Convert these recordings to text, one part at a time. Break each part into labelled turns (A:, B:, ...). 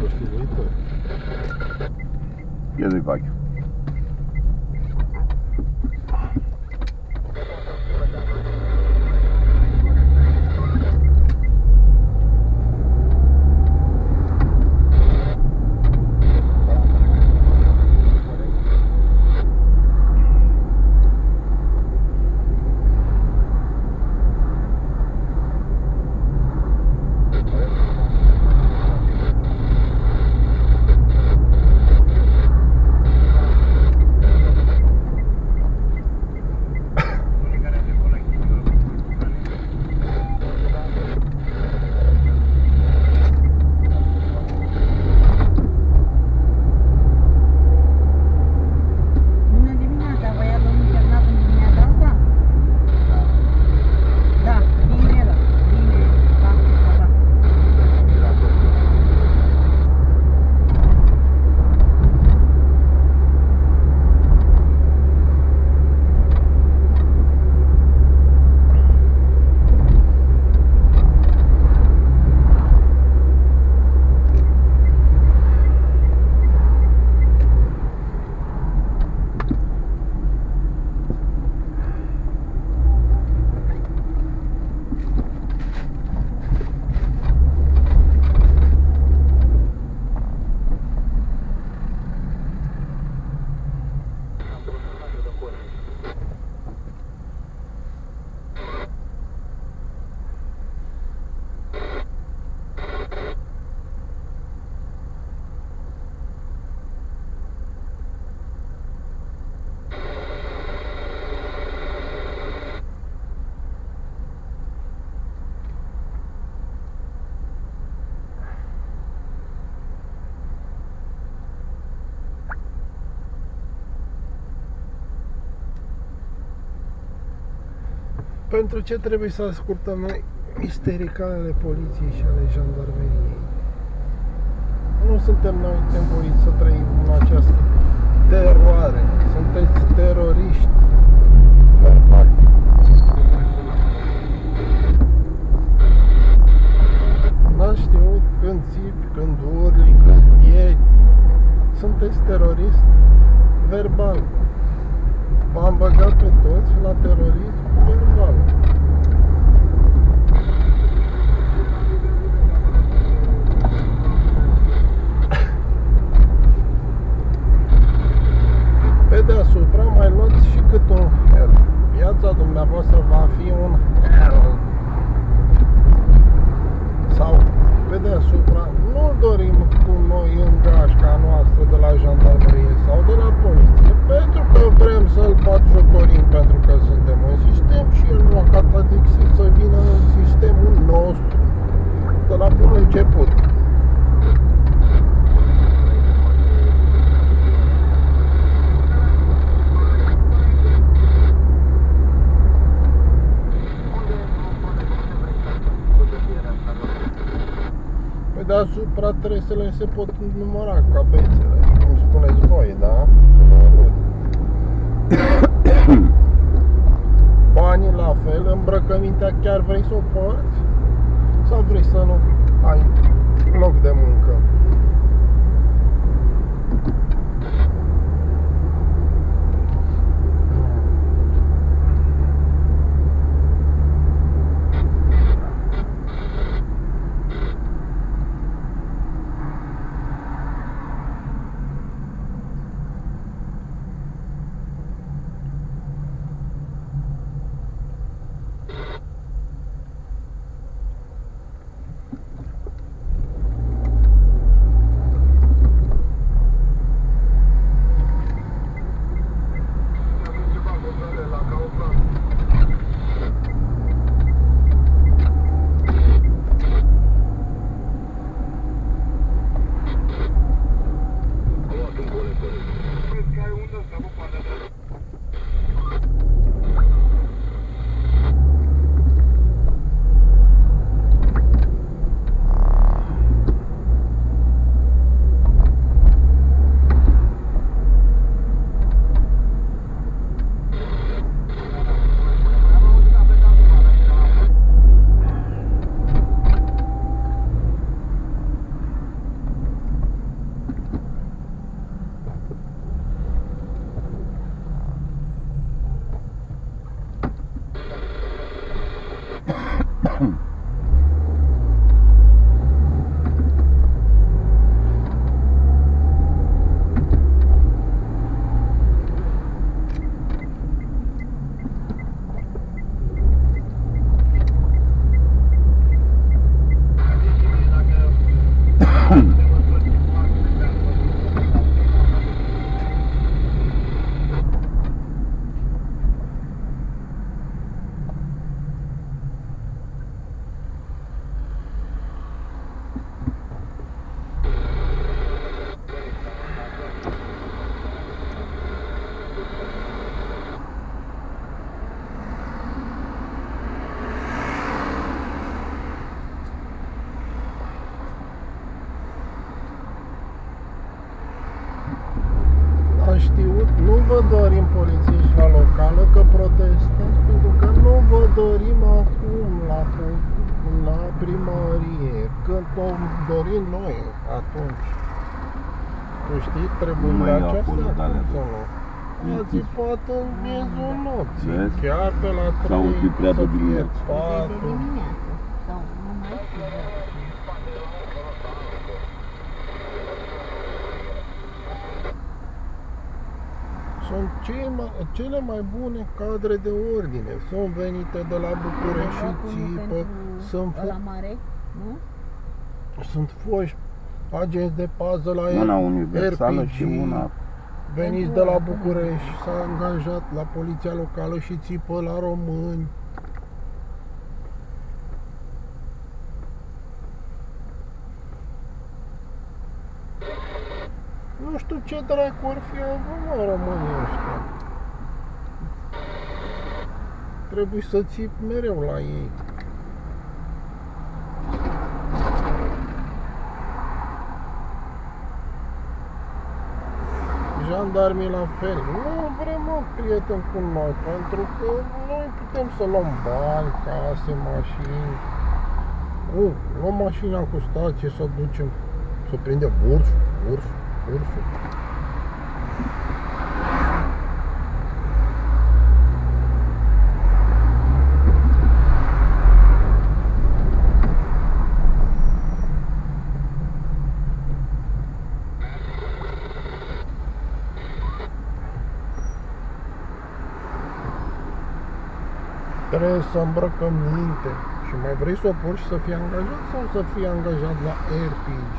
A: Că știu, Pentru ce trebuie să ascultăm noi istericalele poliției și ale jandarmeriei? Nu suntem noi nevoiți să trăim în această teroare. Sunteți teroriști. N-a știut când țipi, când urli, când iei. Sunteți terorist verbal. V-am băgat pe toți la terorism verbal. Pe deasupra mai luați și cât un hell. Viața dumneavoastră va fi un hell. Sau pe deasupra nu dorim cu noi în gașca noastră de la jandarmerie sau de la poliție pentru că vrem să-l batjocorim pentru că suntem în sistem și el nu a catadixit să vină în sistemul nostru de la bun început. Pe deasupra tresele se pot număra ca bețele, cum spuneți voi, da? Banii la fel, îmbrăcămintea chiar vrei să o porți? Sau vrei să nu ai loc de muncă? Nu vă dorim polițiști la locală că protestați pentru că nu vă dorim acum la, la primărie. Când o dorim noi, atunci. Tu știți, trebuie
B: Nu
A: de
B: mai iau
A: aceasta
B: acolo,
A: acum
B: dar-
A: să nu. Ați poate în miezul nopții,
B: Vezi?
A: chiar pe la
B: Sau
A: 3,
B: fi prea
A: să
B: de
A: fie
B: dimineață.
C: De
A: 4.
C: dimineață. Sau nu mai știu.
A: Sunt cei mai, cele mai bune cadre de ordine. Sunt venite de la București și
C: Acum
A: țipă,
C: pentru
A: sunt,
C: ăla
A: fo-
C: mare, nu?
A: sunt foști agenți de pază la
B: Una
A: el,
B: universală
A: RPG,
B: și una
A: veniți de la București, s-a angajat la poliția locală și țipă la români. Nu știu ce dracu ar fi avut mă, românii ăștia. Trebuie să țip mereu la ei. Jandarmii la fel. Nu vrem mă, prieten cu noi, pentru că noi putem să luăm bani, case, mașini. Nu, luăm mașina cu stație să o ducem, să prindem ursul, ursul, ursul. Trebuie să îmbrăcăm minte. Și mai vrei să o porți să fii angajat sau să fii angajat la RPG?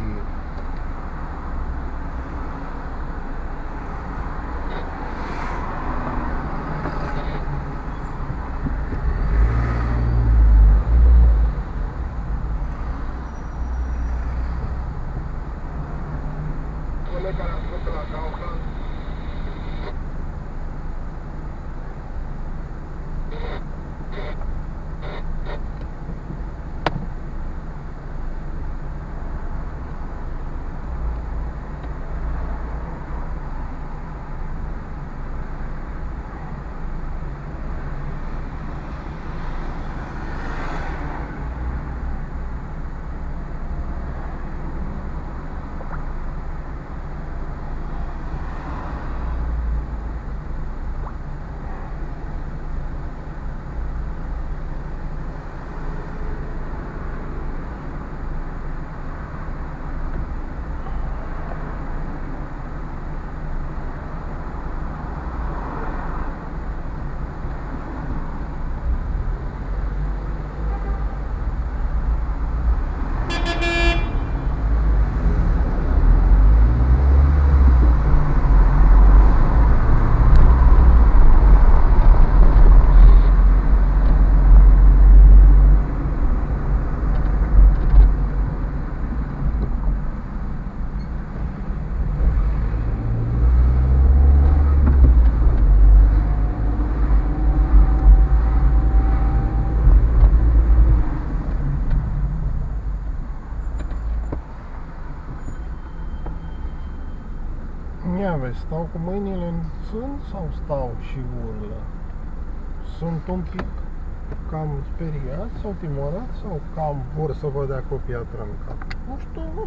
A: Ia vezi, stau cu mâinile în sân sau stau și urlă? Sunt un pic cam speriați sau timorați sau cam vor să vă dea copia în cap? Nu știu, mă,